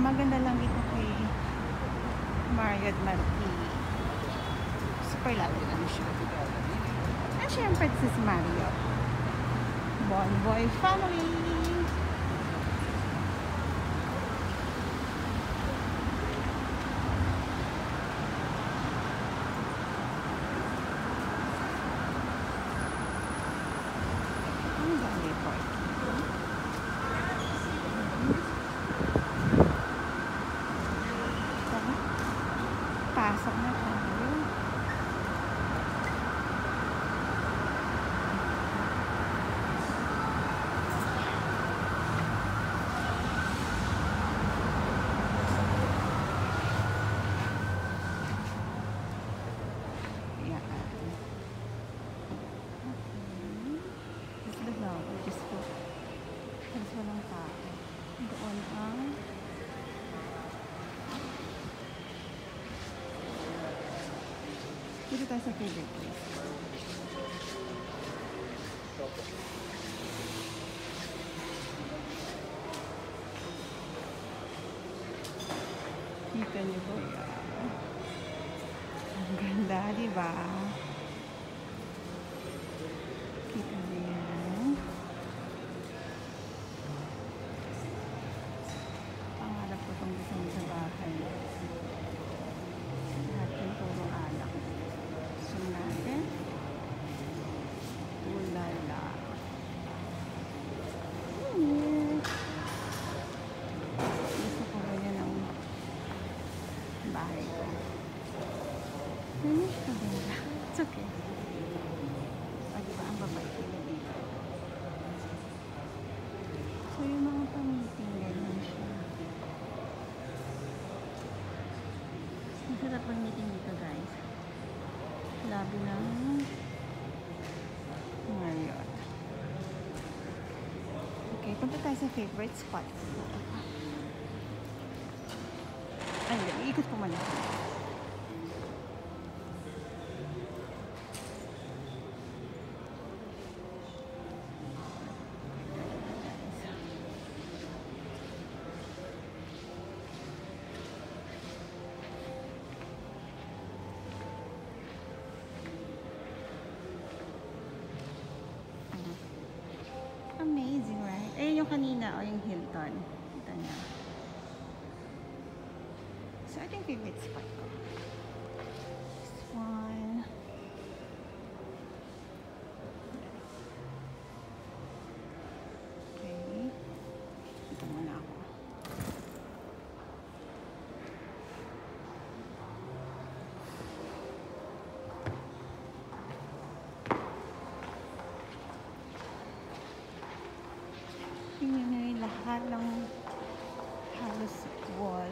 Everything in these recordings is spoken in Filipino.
maganda lang dito kay Marriott Marquis. Super lalo lang siya. At syempre, this is Marriott. Bonvoy family! Ang dami parking. Tara. Pasok na tayo. Yan. Okay. This is the lobby. Just po. Halos walang tao. Doon ang Dito tayo sa favorite place. Kita niyo po yan. Ang ganda, di? Kita niyo yan. Pangarap ko itong gusto mo sa bahay. Lahat yung puro alak. Gusto natin. Ulala. Hmm. Gusto ko ganyan ang bahay ko. Finish ka ganda. It's okay. O, diba? Ang babay ko na dito. So, yung mga pamiting, ganyan siya. Masarap ang meeting dito, guys. Labi ng Marriott. Okay, punta tayo sa favorite spot. Ayun, iikot ko muna. Amazing, kanina, o yung Hilton. Kita niya. So, ito yung favorite spot ko. This one. Okay. Ito muna ako. Tingnan nyo yung lahat ng halos wall.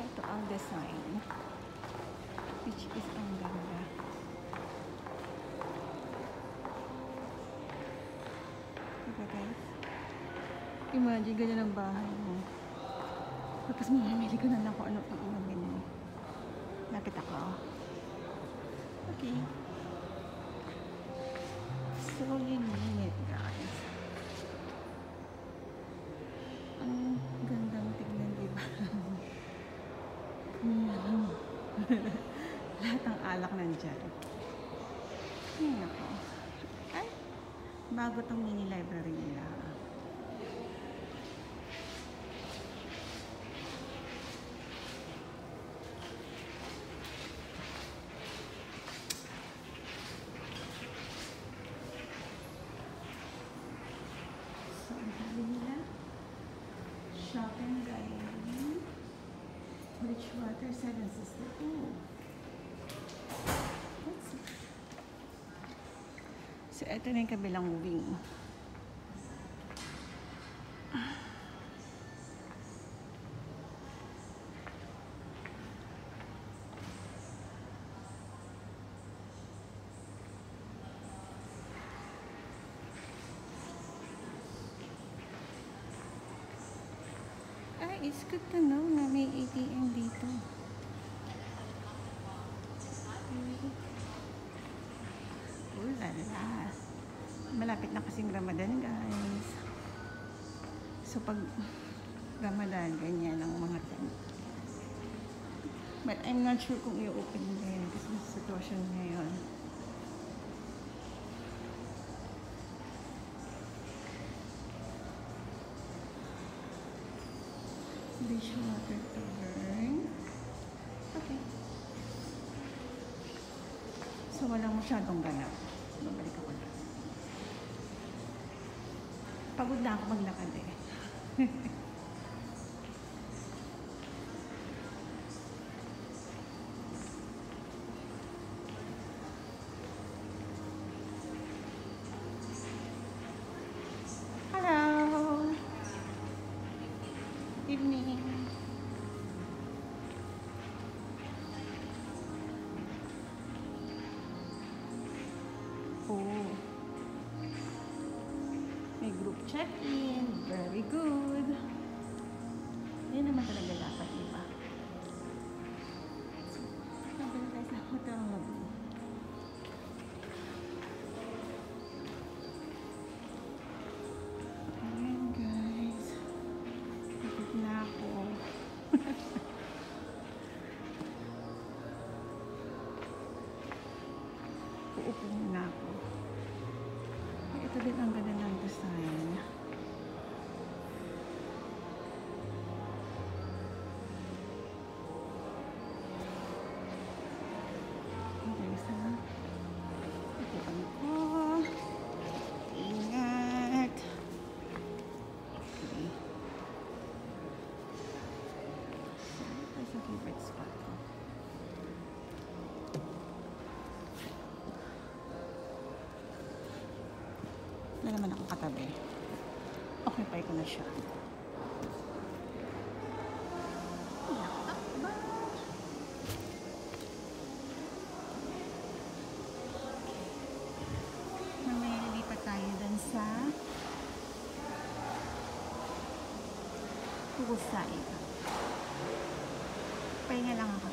Ito ang design. Which is ang ganda. Diba guys? Imagine ganyan ang bahay mo. Tapos mamamili ko na lang kung anong iinumin mo. Lapit ako. Okay. So, yun yun guys. Ang gandang tignan, di ba? Mm. Lahat ng alak nandyan. Ayan ako. Ay, bago tong mini library nila. Nila, Shopping Diary, Bridgewater, Seven Sisters. Ooh. So, ito na yung kabilang wing. Ay, it's good to know na may ATM dito. Oh la la. Malapit na kasing Ramadan, guys. So, pag Ramadan, ganyan ang mga tent. But I'm not sure kung i-open din kasi sa sitwasyon ngayon. Dishwater to burn. Okay. So, walang masyadong ganap. Babalik ako na. Pagod na ako maglakad eh. check-in. Very good. Yan naman talaga dapat, di ba? Tayo sa hotel lobby. Guys. Pagod na ako. Muna ako. Ito din ang ganda ng design. Naman ako katabi. Occupy ko na siya. Poolside. Pahinga lang ako.